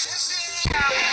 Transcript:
Since